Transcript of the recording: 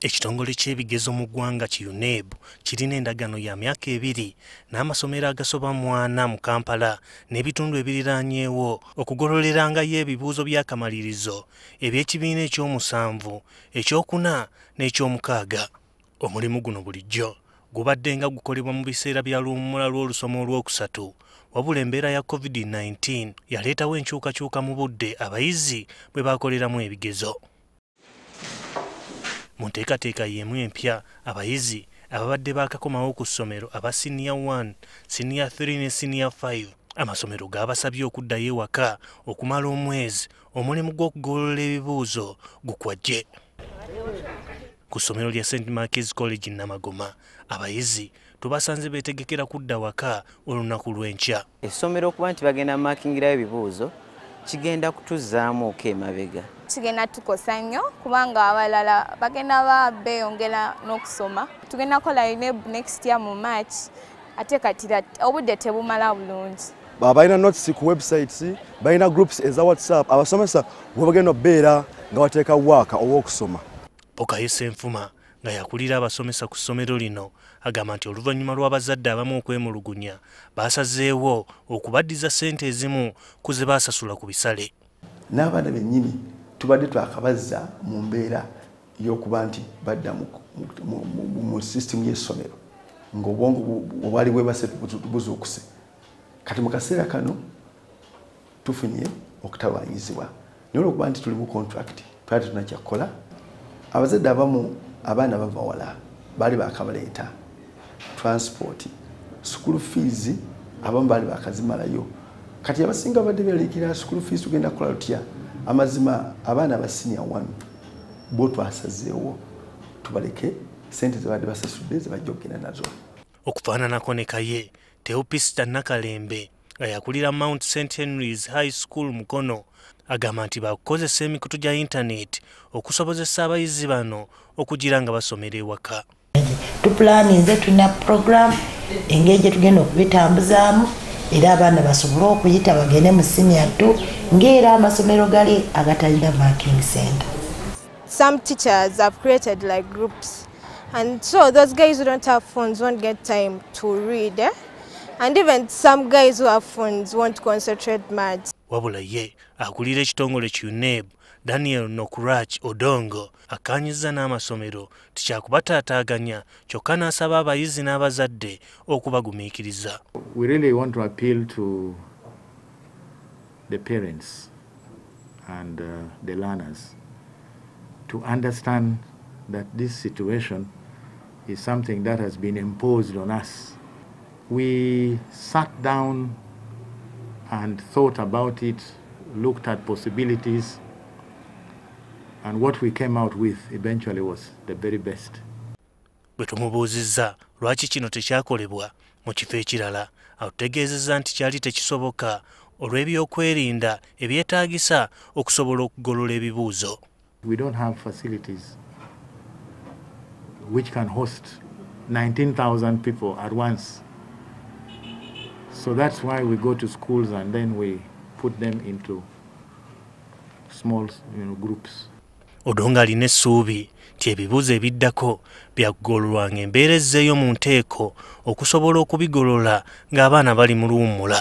ekitongole ky'ebigezo mu ggwanga ki uneb kirina endagaano ya myaka ebiri n'amasomero agasoba mu ana mu kampala n'ebitundu ebiriraanyeewo okugololerangayo ebibuuzo by'akamalirizo eby'ekibiina ekyomusanvu ekyokuna n'ekyomukaaga. Omulimu guno bulijjo gubadde nga gukolebwa mu biseera bya luwummula lw'olusoma olwokusatu wabula embeera ya covid-19 yaleetawo enkyukakyuka mu budde abayizi bwe baakoleramu ebigezo mu nteekateeka y'emu empya abayizi ababadde baakakomawo ku ssomero aba siniya 1 siniya 3 ne siniya 5 amasomero gaabasabye okuddayo ewaka okumala omwezi omulimu gw'okugolola ebibuuzo gukwajje. Ku ssomero lya st markis college namagoma abayizi tubasanze beetegekera kudda waka olunaku lw'enkya. Essomero okuba nti bagenda makingirayo ebibuuzo kigenda kutuzaamuuko emabega. Kigenda tukosa nnyo kubanga abalala bagenda ba beeyongera n'okusoma. Tugenda kola ineb next year mu march ate kati obudde tebumala bulungi. Balina notice ku websites balina groups eza whatsapp. Abasomesa we bagenda obeera nga bateeka waaka ow'okusoma. Pokayesa enfuma nga yakulira abasomesa ku ssomero lino. Agamba nti oluvannyuma lw'abazadde abamu okwemulugunya baasazeewo okubaddiza ssente ezimu ku ze baasasula ku bisale. N'abaana bennyini tubadde twakabazza mu mbeera y'okuba nti badda mu sisitimu y'essomero ng'obwongo obwali bwebase buzuukuse kati mu kaseera kano tufunye okutawaanyizibwa naye olwokuba nti tuli mu contract twali tetuna kyakkola abazadde abamu abaana bava wala baali bakabaleeta transport school fees abamu baali bakazimalayo kati abasinga badde beeraliikirira school fees tugenda kukola lutya amazima abaana aba senior one bo twasazeewo. Tubaleke sente zebadde basasudde zebajja okugenda nazo. Okufaananako ne kaye teopista nakalembe nga yakulira mount st henrys high school mukono. Agamba nti bakukozesa emikutu gya intaneti okusobozesa abayizi bano okugira nga basomera ewaka. Tupulaninze tulina program engeri gye tugenda okubitambuzaamu era abaana basobole okuyita bagende mu siniya tu ngaera amasomero gali agatalina marking center some teachers have created like groups. And so those guys who don't have phones won't get time to read eh? And even some guys who have phones won't concentrate much wabula ye akulira ekitongole kyuneb daniel nokurach odongo akkaanyizza n'amasomero tikyakubataataaganya kyokka n'asaba abayizi n'abazadde okubagumiikiriza we really want to appeal to the parents and uh, the learners to understand that this situation is something that has been imposed on us. We sat down and thought about it, looked at possibilities, and what we came out with eventually was the very best. bwe tumubuuzizza lwaki kino tekyakolebwa mu kifo ekirala atutegeezezza nti kyali tekisoboka olw'ebyokwerinda ebyetaagisa okusobola okugolola ebibuuzo We don't have facilities which can host 19,000 people at once. So that's why we go to schools and then we put them into small you know, groups. odonga alina essuubi nti ebibuuzo ebiddako byagololwanga embeera ezzeeyo mu nteeko okusobola okubigolola ng'abaana bali mu luwummula